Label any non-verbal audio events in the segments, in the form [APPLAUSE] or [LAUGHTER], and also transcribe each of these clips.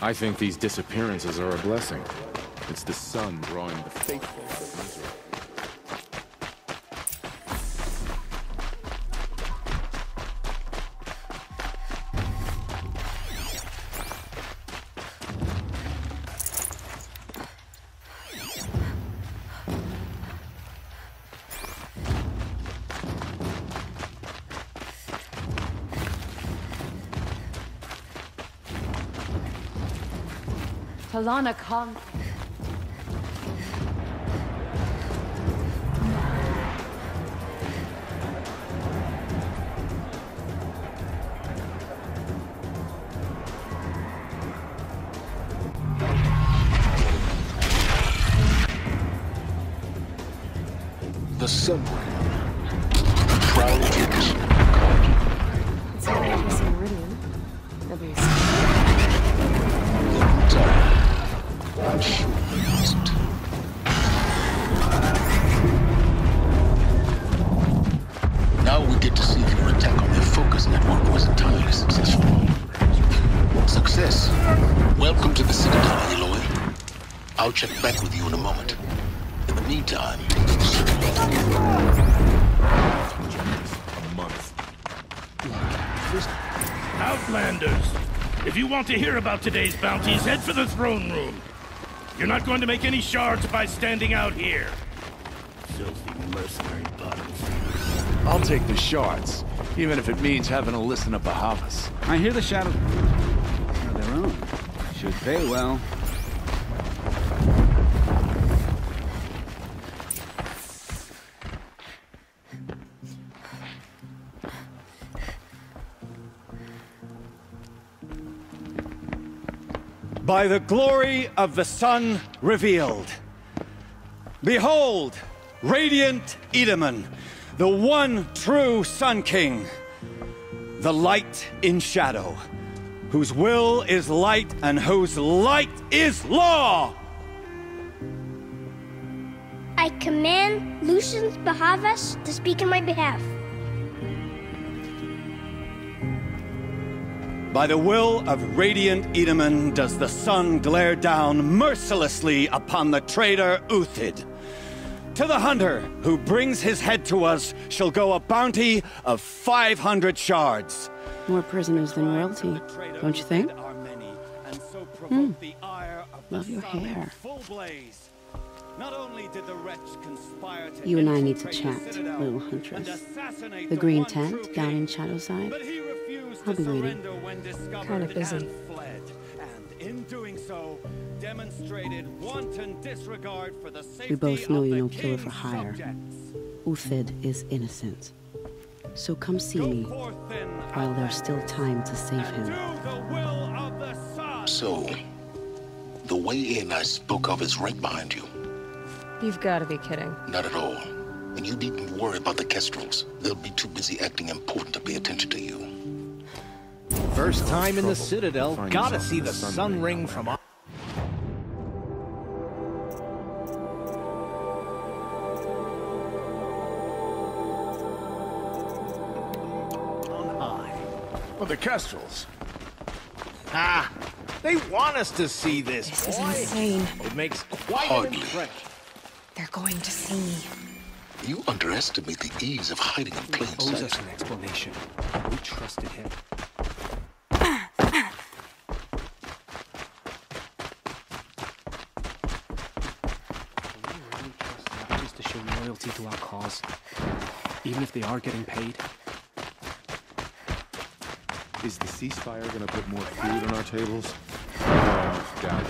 I think these disappearances are a blessing. It's the sun drawing the faithful of Talana Khan. The Sun I'll check back with you in a moment. In the meantime, A month. Outlanders! If you want to hear about today's bounties, head for the throne room. You're not going to make any shards by standing out here. Filthy mercenary bottoms. I'll take the shards, even if it means having to listen to Bahavas. I hear the shadows are their own. Should pay well. By the glory of the sun revealed. Behold, radiant Itamen, the one true Sun King, the light in shadow, whose will is light and whose light is law. I command Lucius Bahavas to speak in my behalf. By the will of radiant Itamen does the sun glare down mercilessly upon the traitor Uthid. To the hunter who brings his head to us shall go a bounty of 500 shards. More prisoners than royalty, don't you think? Hmm. Love your hair. Not only did the wretch conspire to You and I need to chat, little huntress. The green tent down in Shadowside. But he I'll be waiting. when Kinda busy. and fled. And in doing so, demonstrated wanton disregard for the safety We both know you're the no killer for hire. subjects. Uthid is innocent. So come see me while there's still time to save him. so the way in I spoke of is right behind you. You've got to be kidding. Not at all. And you needn't worry about the Kestrels. They'll be too busy acting important to pay attention to you. First time in the Citadel, gotta see the the sun sun ring ring from up. on high. Well, the Kestrels. Ah, they want us to see this. This is insane. It makes quite Hardly. an impression. They're going to see me. You underestimate the ease of hiding in plain owes sight. us an explanation. We trusted him. Can we really trust Raptors to show loyalty Even if they are getting paid? Is the ceasefire gonna put more food on our tables? Oh, God.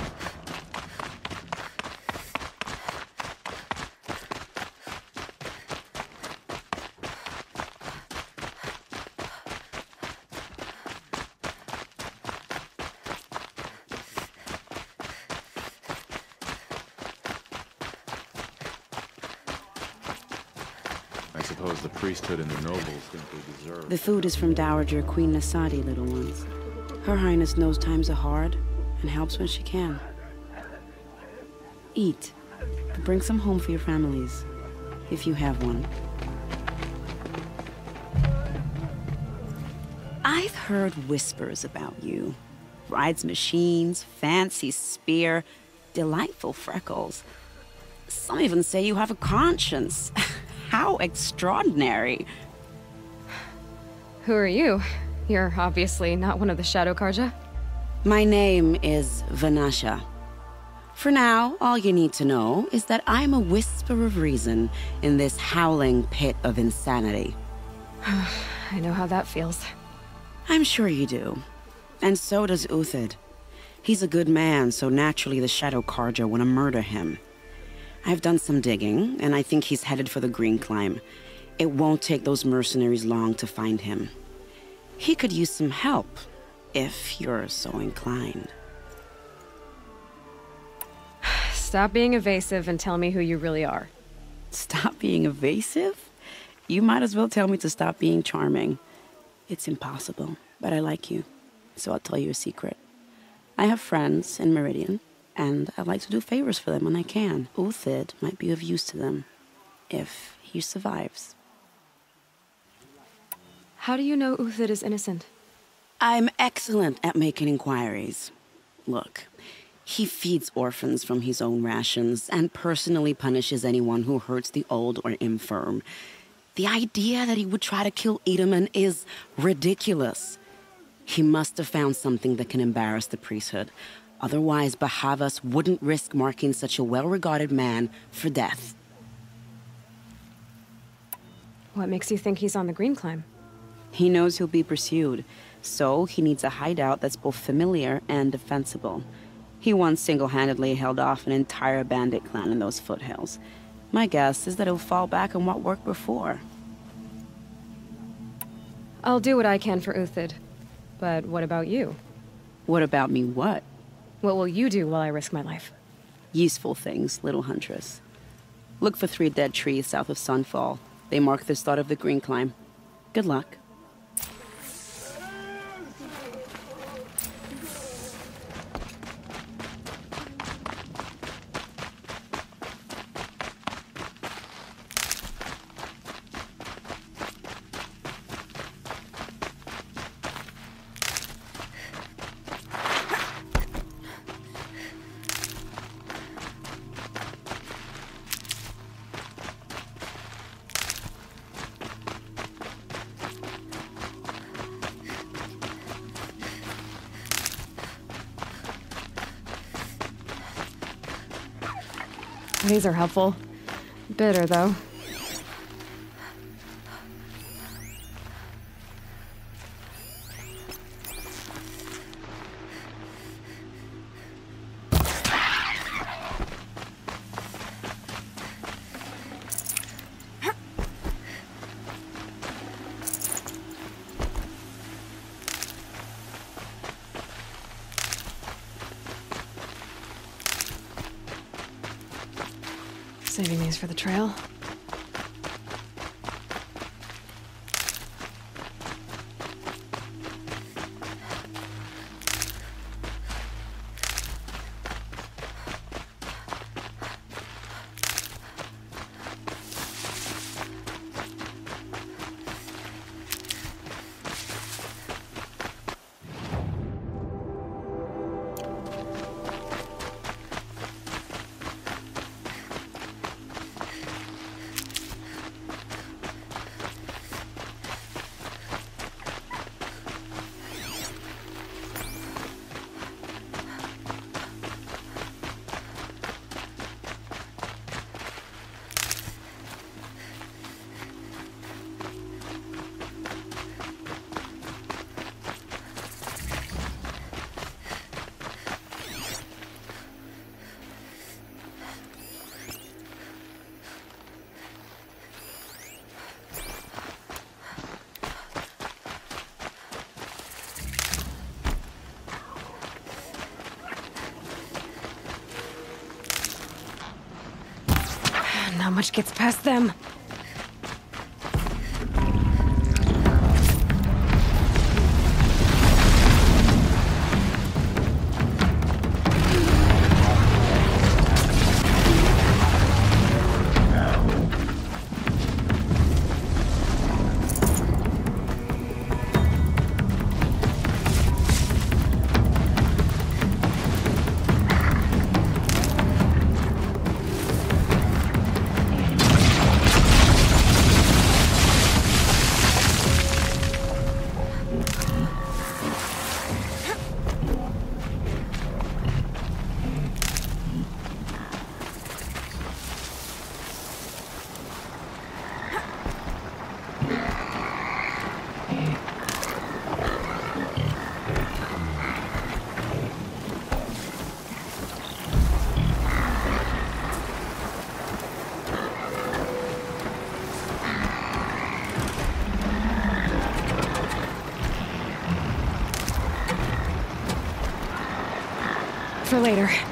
I suppose the priesthood and the nobles think they deserve. The food is from Dowager Queen Nasadi, little ones. Her Highness knows times are hard and helps when she can. Eat, but bring some home for your families, if you have one. I've heard whispers about you. rides machines, fancy spear, delightful freckles. Some even say you have a conscience. [LAUGHS] How extraordinary. Who are you? You're obviously not one of the Shadow Carja. My name is Vanasha. For now, all you need to know is that I'm a whisper of reason in this howling pit of insanity. [SIGHS] I know how that feels. I'm sure you do. And so does Uthid. He's a good man, so naturally the Shadow Carja want to murder him. I've done some digging, and I think he's headed for the Green Climb. It won't take those mercenaries long to find him. He could use some help, if you're so inclined. [SIGHS] Stop being evasive and tell me who you really are. Stop being evasive? You might as well tell me to stop being charming. It's impossible, but I like you, so I'll tell you a secret. I have friends in Meridian, and I like to do favors for them when I can. Uthid might be of use to them, if he survives. How do you know Uthid is innocent? I'm excellent at making inquiries. Look, he feeds orphans from his own rations and personally punishes anyone who hurts the old or infirm. The idea that he would try to kill Itamen is ridiculous. He must have found something that can embarrass the priesthood. Otherwise, Bahavas wouldn't risk marking such a well-regarded man for death. What makes you think he's on the Green Climb? He knows he'll be pursued, so he needs a hideout that's both familiar and defensible. He once single-handedly held off an entire bandit clan in those foothills. My guess is that he'll fall back on what worked before. I'll do what I can for Uthid. But what about you? What about me what? What will you do while I risk my life? Useful things, little huntress. Look for three dead trees south of Sunfall. They mark the start of the Green Climb. Good luck. These are helpful. Bitter, though. Saving these for the trail. Much gets past them. Later.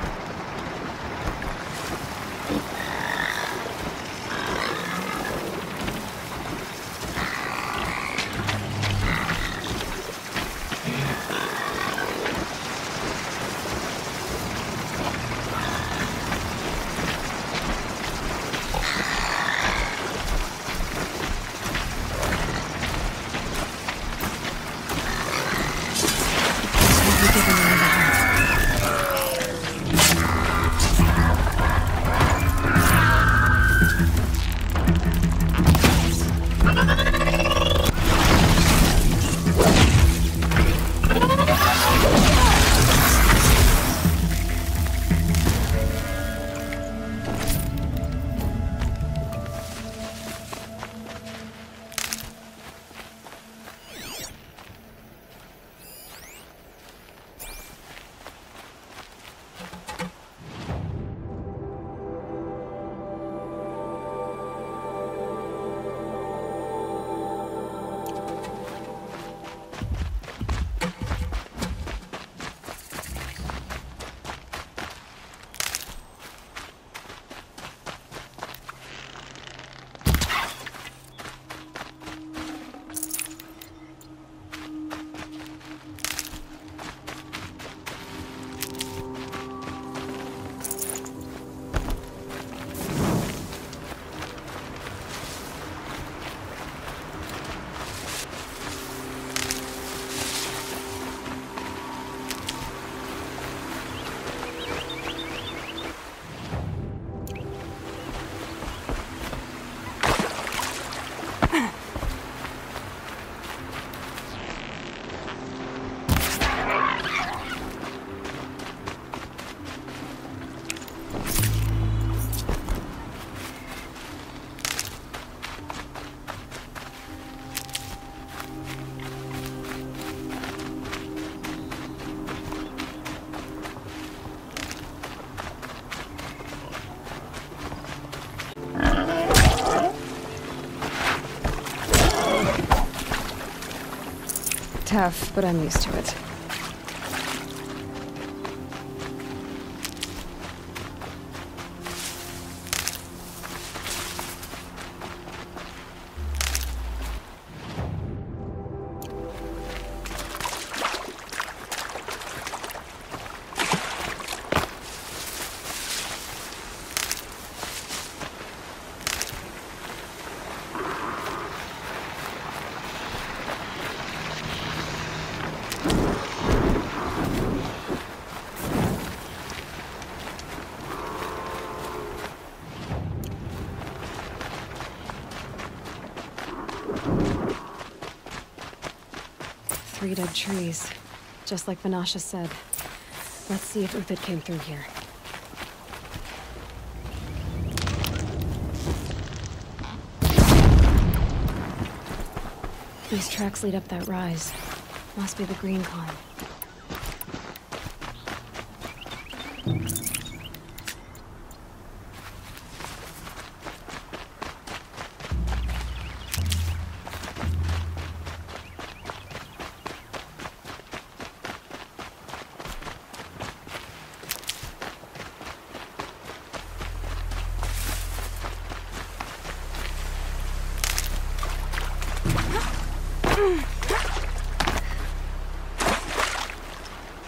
Tough, but I'm used to it. Trees. Just like Vanasha said. Let's see if Uthid came through here. These tracks lead up that rise. Must be the green climb.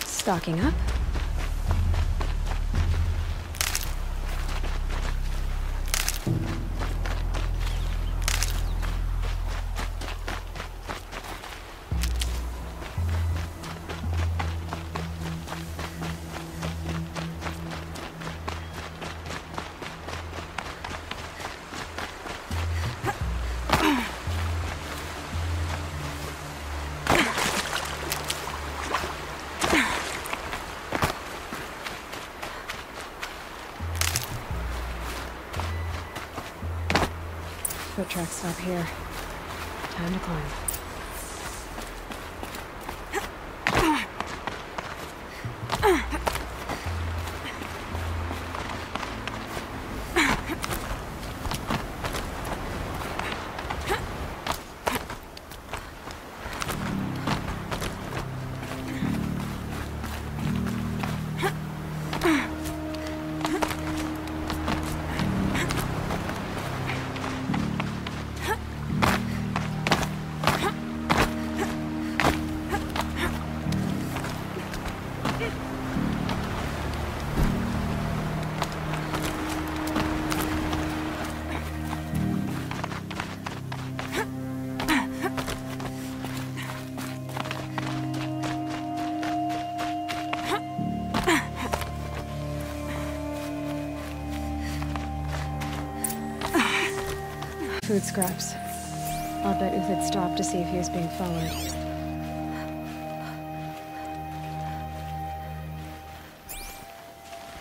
Stocking up. Here. Food scraps. I'll bet Uthid stopped to see if he was being followed.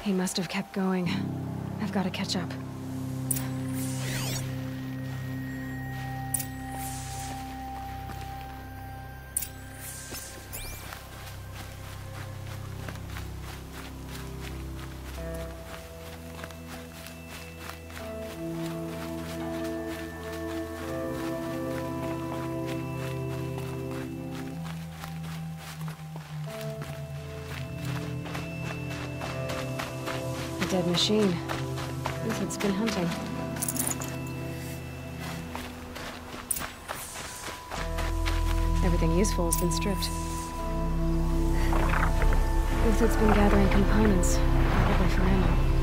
He must have kept going. I've got to catch up. Machine. Uthid's been hunting. Everything useful has been stripped. it's been gathering components, probably for ammo.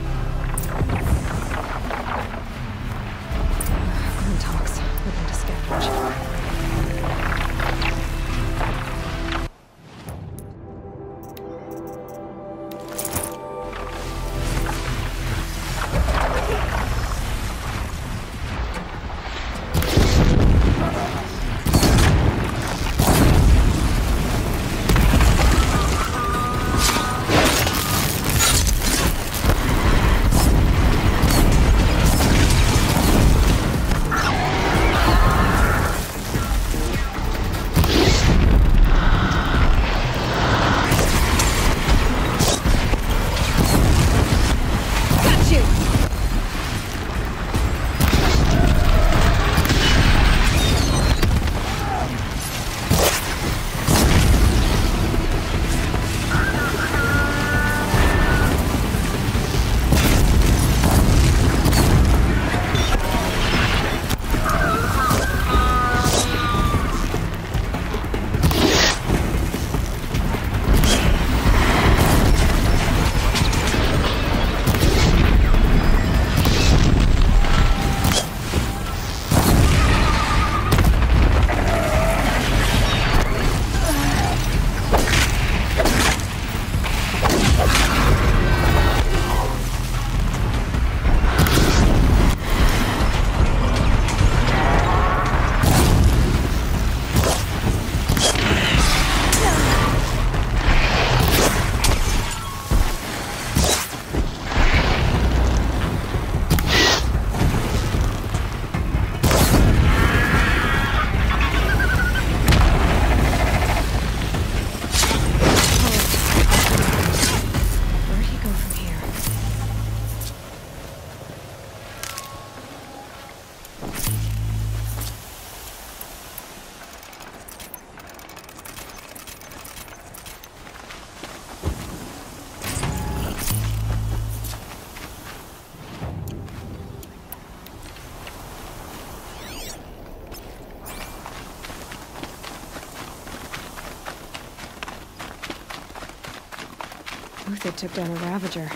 Uthid took down a Ravager.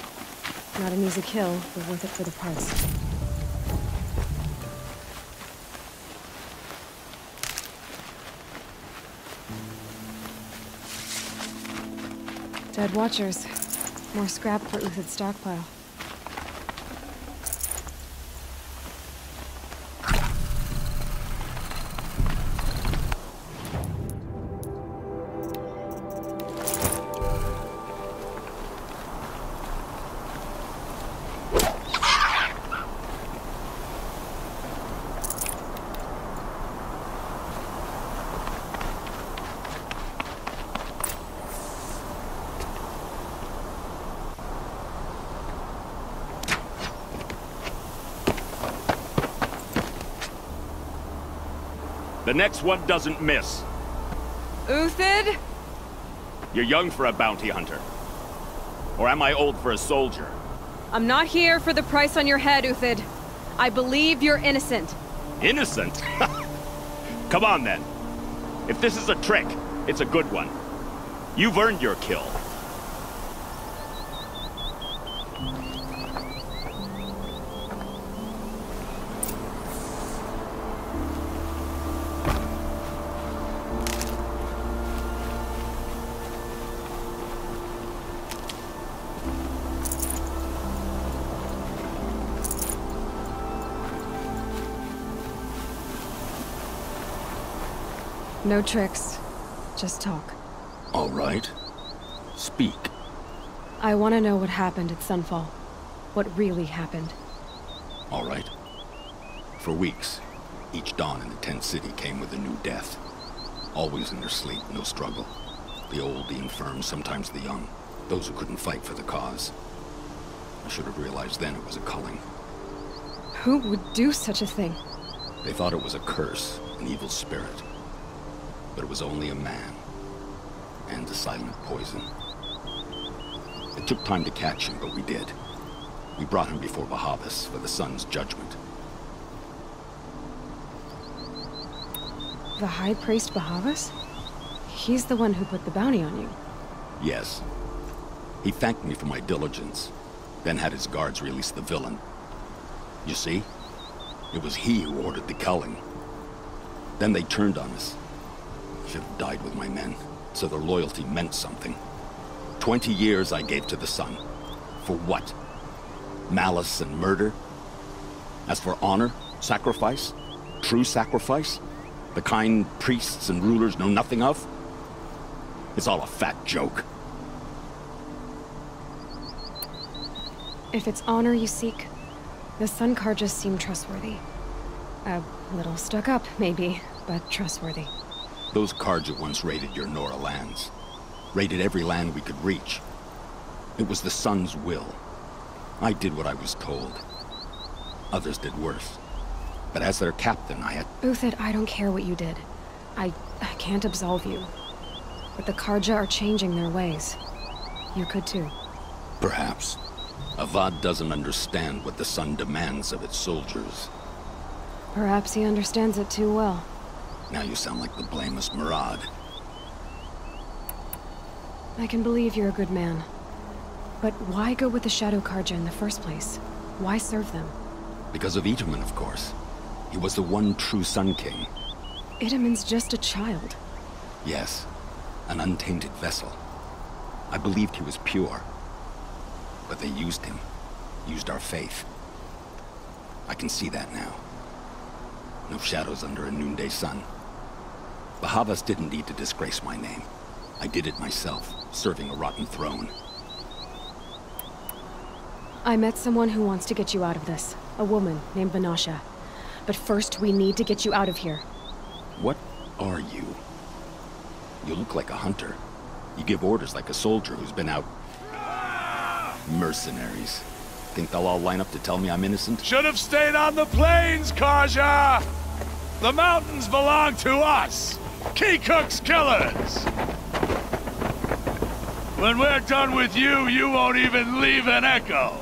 Not an easy kill, but worth it for the parts. Dead Watchers. More scrap for Uthid's stockpile. Next one doesn't miss. Uthid? You're young for a bounty hunter. Or am I old for a soldier? I'm not here for the price on your head, Uthid. I believe you're innocent. Innocent? [LAUGHS] Come on then. If this is a trick, it's a good one. You've earned your kill. No tricks. Just talk. All right. Speak. I want to know what happened at Sunfall. What really happened. All right. For weeks, each dawn in the tent city came with a new death. Always in their sleep, no struggle. The old, the infirm, sometimes the young. Those who couldn't fight for the cause. I should have realized then it was a culling. Who would do such a thing? They thought it was a curse, an evil spirit. But it was only a man. And a silent poison. It took time to catch him, but we did. We brought him before Bahavas for the sun's judgment. The High Priest Bahavas? He's the one who put the bounty on you. Yes. He thanked me for my diligence, then had his guards release the villain. You see? It was he who ordered the culling. Then they turned on us. Should have died with my men, so their loyalty meant something. Twenty years I gave to the sun. For what? Malice and murder? As for honor, sacrifice, true sacrifice, the kind priests and rulers know nothing of? It's all a fat joke. If it's honor you seek, the Sun Carja seem trustworthy. A little stuck up, maybe, but trustworthy. Those Carja once raided your Nora lands. Raided every land we could reach. It was the Sun's will. I did what I was told. Others did worse. But as their captain, I had... Uthid, I don't care what you did. I... I can't absolve you. But the Carja are changing their ways. You could too. Perhaps. Avad doesn't understand what the Sun demands of its soldiers. Perhaps he understands it too well. Now you sound like the blameless Marad. I can believe you're a good man. But why go with the Shadow Carja in the first place? Why serve them? Because of Itamen, of course. He was the one true Sun King. Itamen's just a child. Yes, an untainted vessel. I believed he was pure. But they used him. Used our faith. I can see that now. No shadows under a noonday sun. Bahavas didn't need to disgrace my name. I did it myself, serving a rotten throne. I met someone who wants to get you out of this. A woman named Vanasha. But first, we need to get you out of here. What are you? You look like a hunter. You give orders like a soldier who's been out... Mercenaries. Think they'll all line up to tell me I'm innocent? Should have stayed on the plains, Carja! The mountains belong to us! Keekook's killers! When we're done with you, you won't even leave an echo!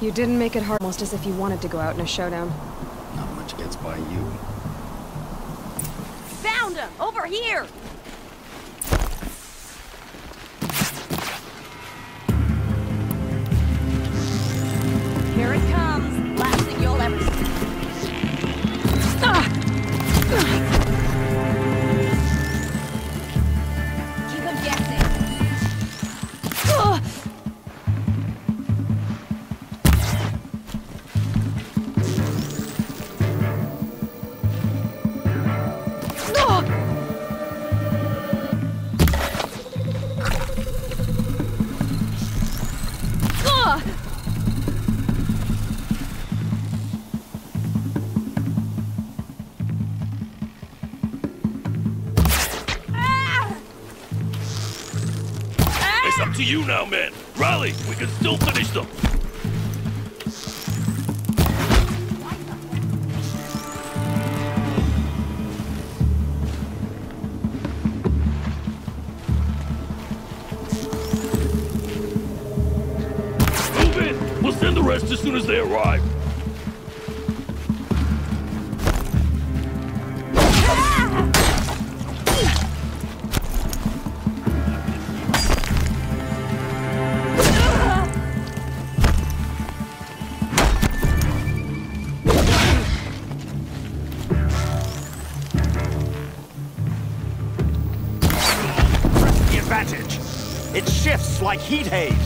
You didn't make it hard, almost as if you wanted to go out in a showdown. Not much gets by you. Found him! Over here! Here shifts like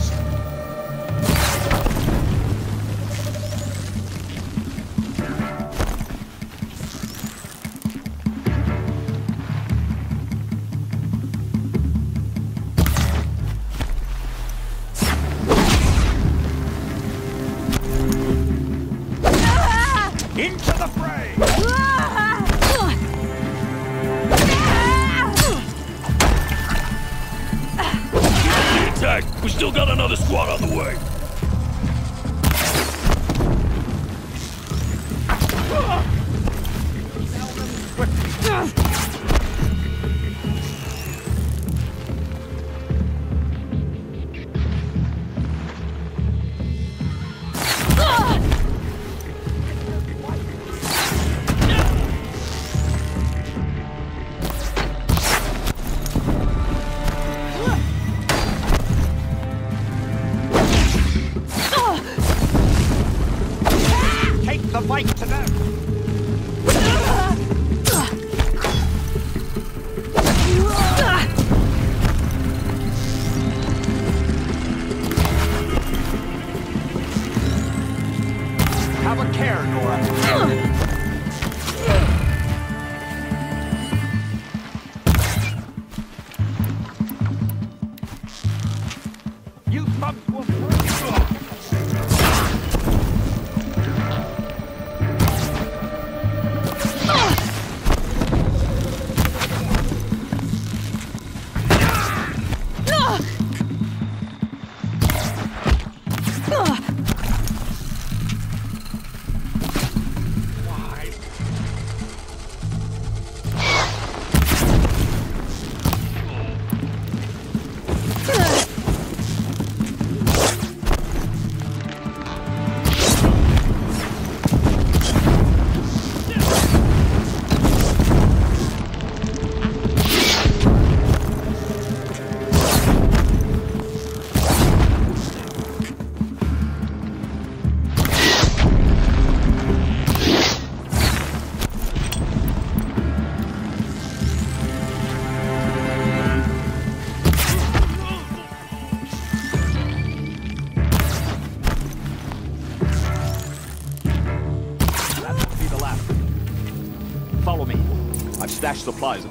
I've supplies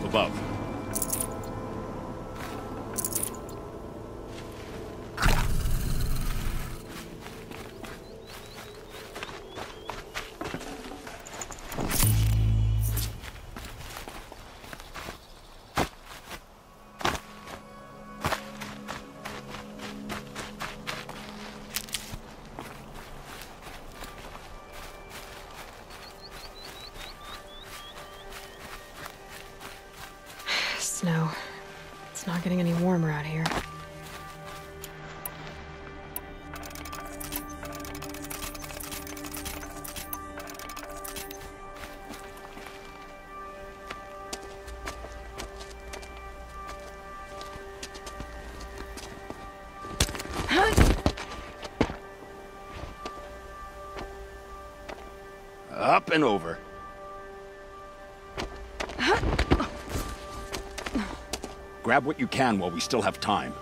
Snow. It's not getting any warmer out here. What you can while we still have time.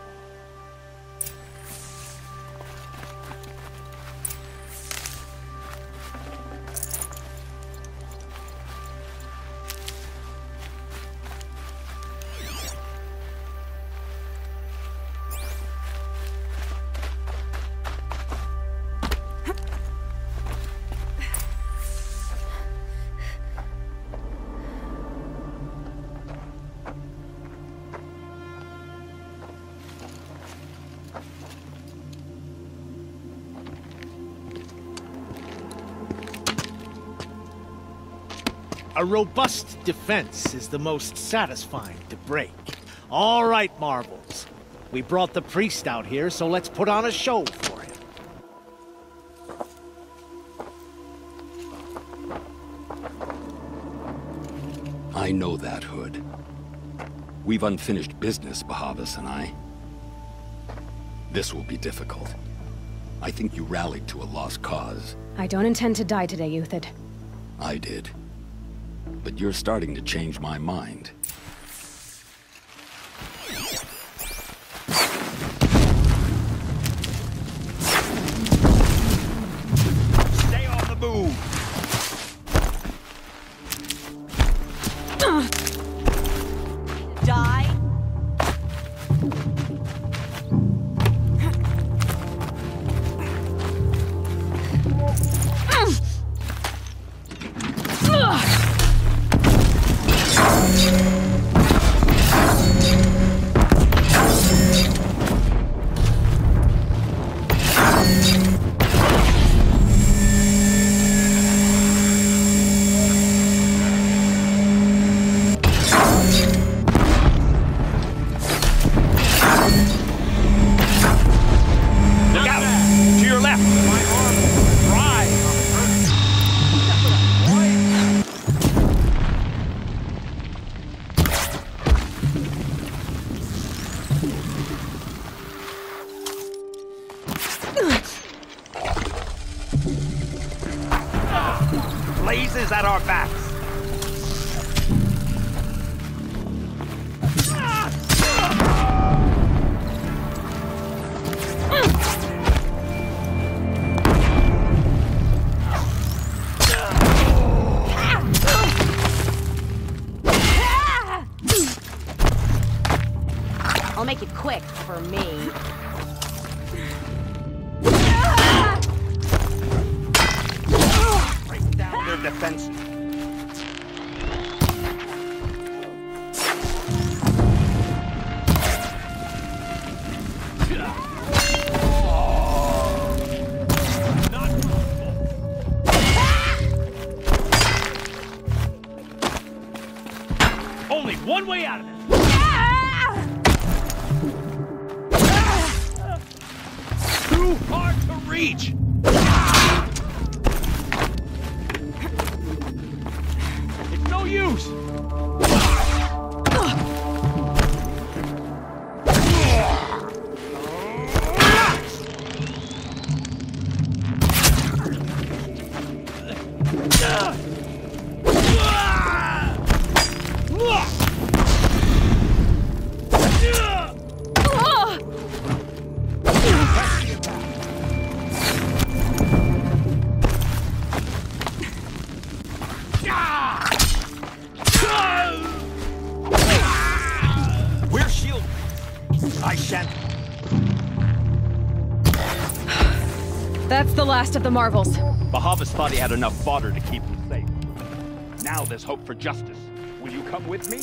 A robust defense is the most satisfying to break. All right, Marbles. We brought the priest out here, so let's put on a show for him. I know that, Hood. We've unfinished business, Bahavas and I. This will be difficult. I think you rallied to a lost cause. I don't intend to die today, Uthid. I did. But you're starting to change my mind. Last of the Marvels. Bahavas thought he had enough fodder to keep him safe. Now there's hope for justice. Will you come with me?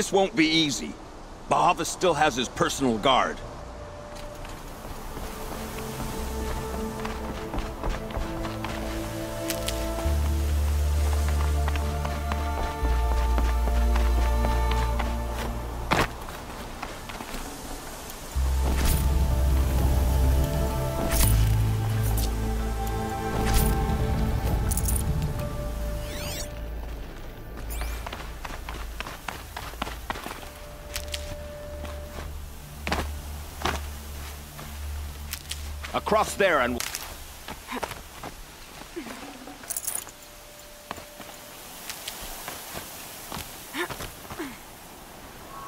This won't be easy. Bahavas still has his personal guard. Across there and...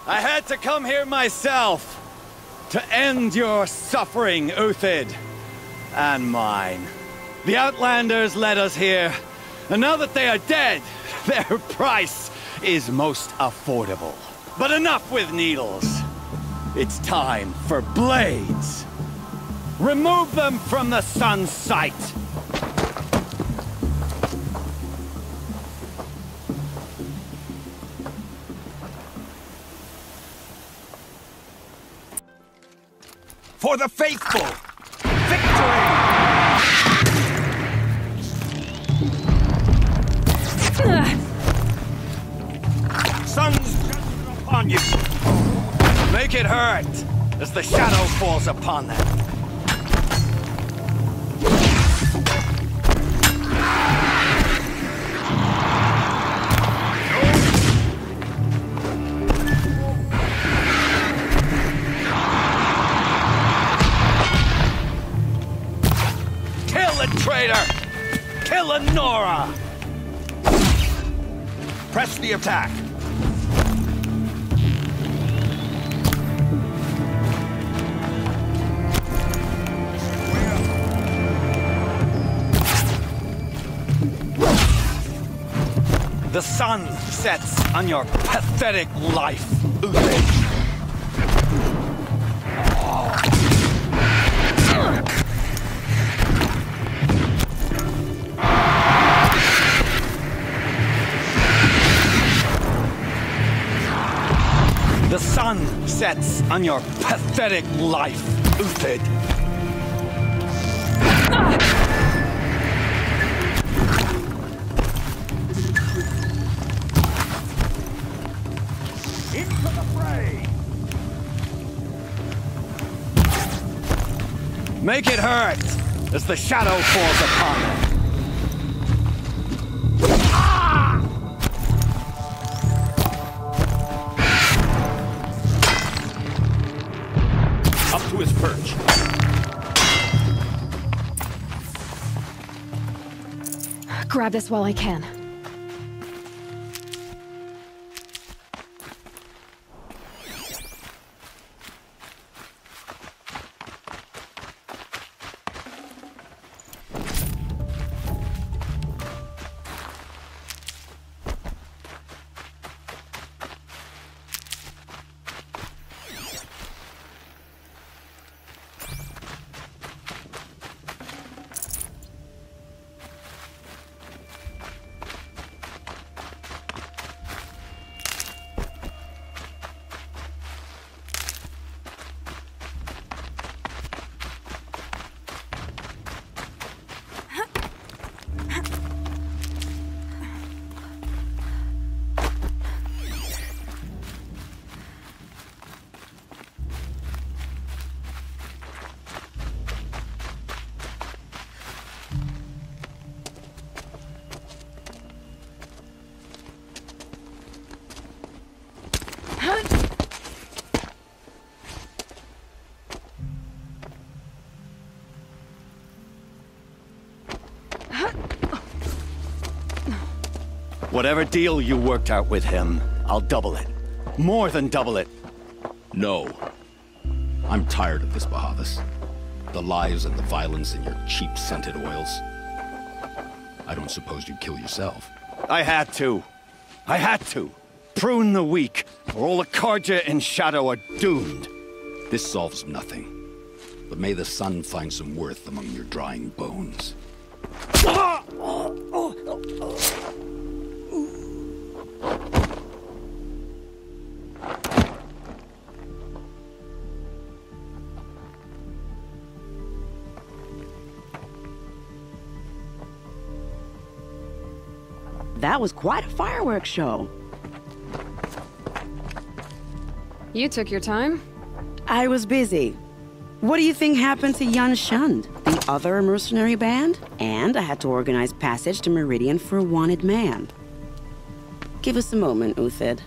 I had to come here myself to end your suffering, Uthid, and mine. The Outlanders led us here, and now that they are dead, [LAUGHS] their price is most affordable. But enough with needles. It's time for blades. Remove them from the sun's sight. For the faithful! Victory! Sun's judgment upon you! Make it hurt as the shadow falls upon them. The sun sets on your pathetic life, sets on your pathetic life, Uthid. Into the fray! Make it hurt as the shadow falls upon them. Grab this while I can. Whatever deal you worked out with him, I'll double it. More than double it. No. I'm tired of this, Bahavas. The lies and the violence and your cheap scented oils. I don't suppose you'd kill yourself. I had to. I had to. Prune the weak, or all the Carja in Shadow are doomed. This solves nothing. But may the sun find some worth among your drying bones. Ah! Was quite a fireworks show. You took your time? I was busy. What do you think happened to Yun Shund, the other mercenary band? And I had to organize passage to Meridian for a wanted man. Give us a moment, Uthid.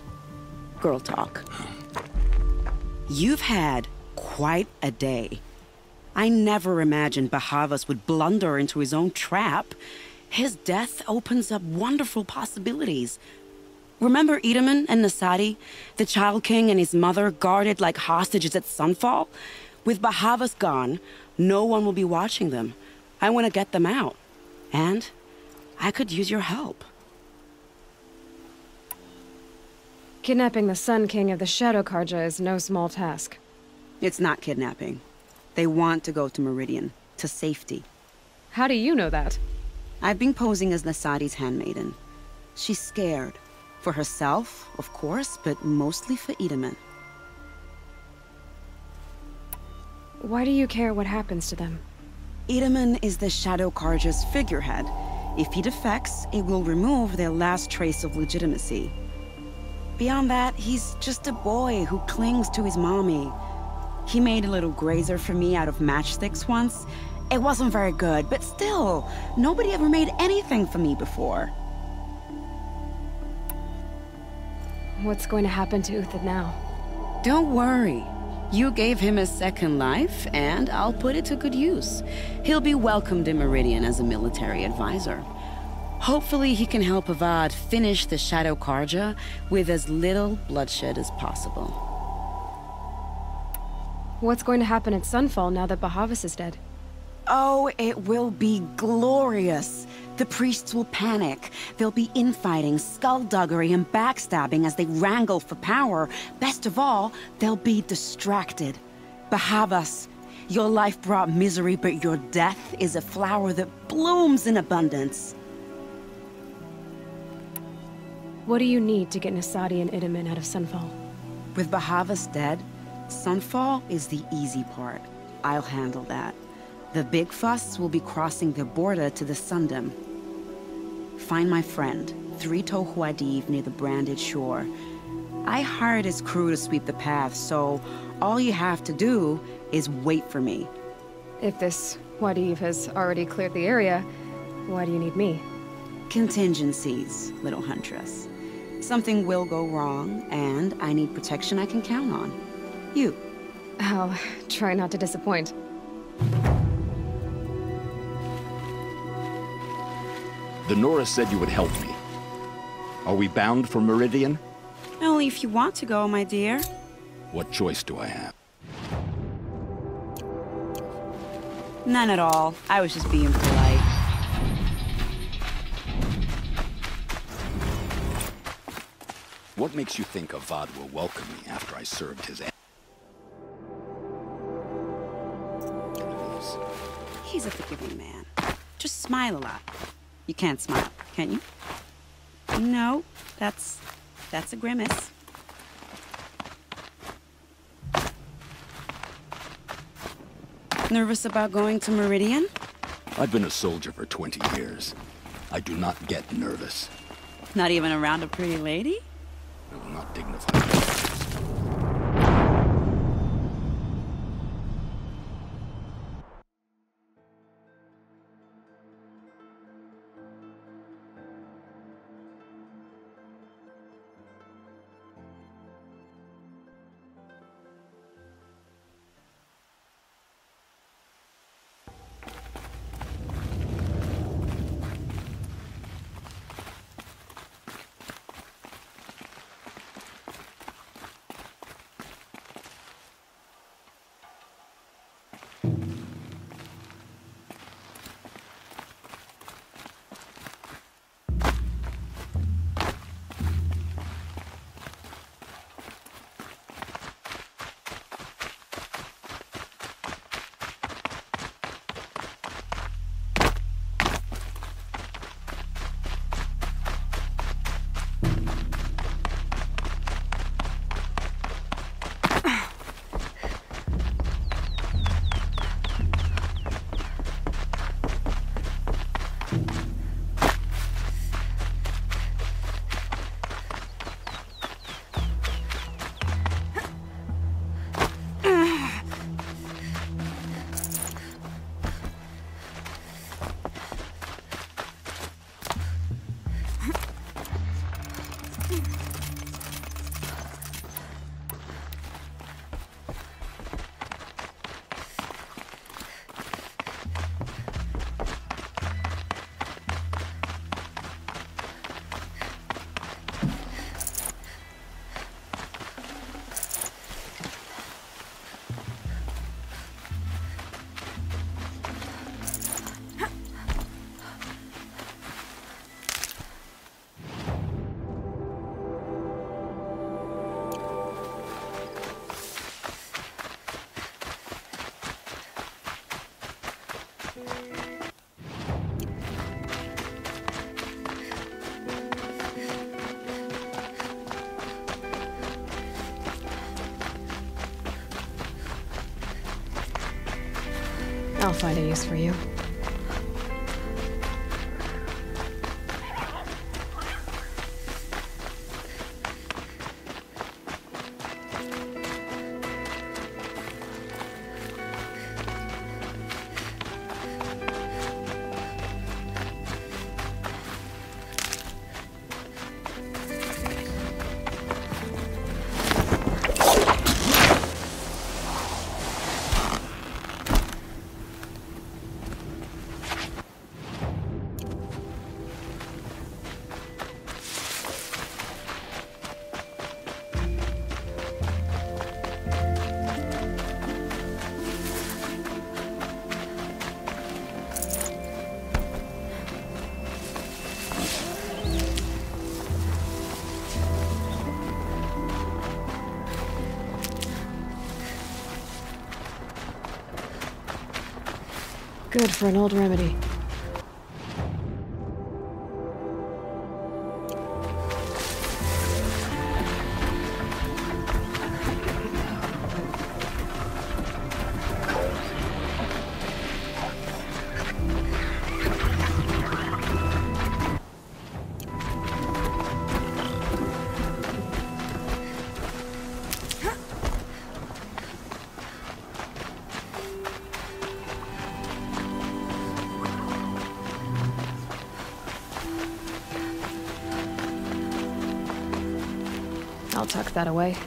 Girl talk. You've had quite a day. I never imagined Bahavas would blunder into his own trap. His death opens up wonderful possibilities. Remember Itamen and Nasadi? The Child King and his mother guarded like hostages at sunfall? With Bahavas gone, no one will be watching them. I want to get them out. And I could use your help. Kidnapping the Sun King of the Shadow Carja is no small task. It's not kidnapping. They want to go to Meridian, to safety. How do you know that? I've been posing as Nasadi's handmaiden. She's scared. For herself, of course, but mostly for Itamen. Why do you care what happens to them? Itamen is the Shadow Carja's figurehead. If he defects, it will remove their last trace of legitimacy. Beyond that, he's just a boy who clings to his mommy. He made a little grazer for me out of matchsticks once. It wasn't very good, but still, nobody ever made anything for me before. What's going to happen to Uthid now? Don't worry. You gave him a second life, and I'll put it to good use. He'll be welcomed in Meridian as a military advisor. Hopefully, he can help Avad finish the Shadow Carja with as little bloodshed as possible. What's going to happen at Sunfall now that Bahavas is dead? Oh, it will be glorious. The priests will panic. There'll be infighting, skullduggery, and backstabbing as they wrangle for power. Best of all, they'll be distracted. Bahavas, your life brought misery, but your death is a flower that blooms in abundance. What do you need to get Nasadi and Itamen out of Sunfall? With Bahavas dead, Sunfall is the easy part. I'll handle that. The big fuss will be crossing the border to the Sundom. Find my friend, Three-Toe Huadiv, near the Branded Shore. I hired his crew to sweep the path, so all you have to do is wait for me. If this Huadiv has already cleared the area, why do you need me? Contingencies, little huntress. Something will go wrong, and I need protection I can count on. You. I'll try not to disappoint. The Nora said you would help me. Are we bound for Meridian? Only if you want to go, my dear. What choice do I have? None at all. I was just being polite. What makes you think Avad will welcome me after I served his... End? He's a forgiving man. Just smile a lot. You can't smile, can you? No, that's... that's a grimace. Nervous about going to Meridian? I've been a soldier for 20 years. I do not get nervous. Not even around a pretty lady? I will not dignify I'll find a use for you. Good for an old remedy. Tuck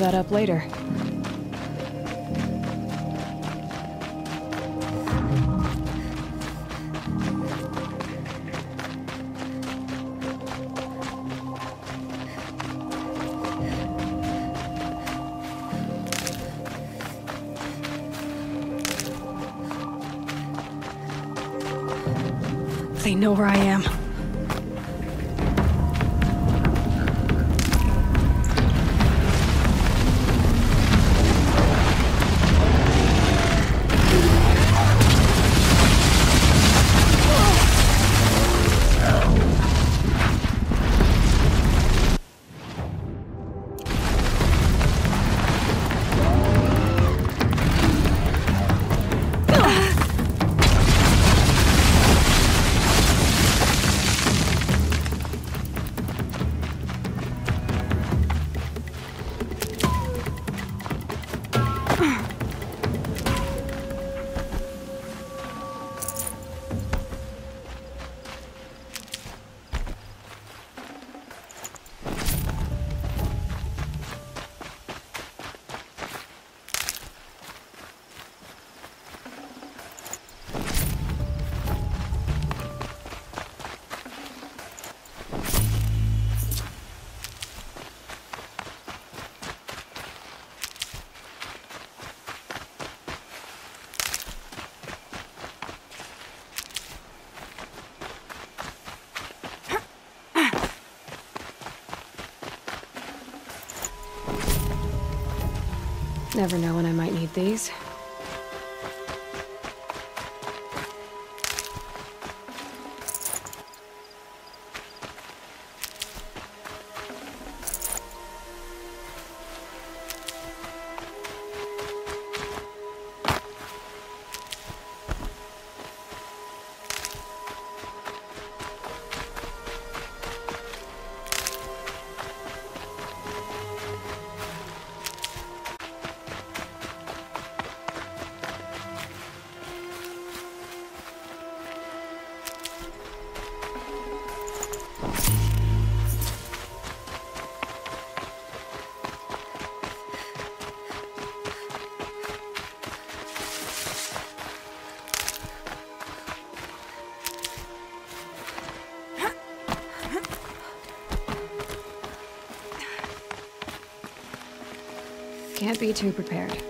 that up later. Never know when I might need these. Be too prepared.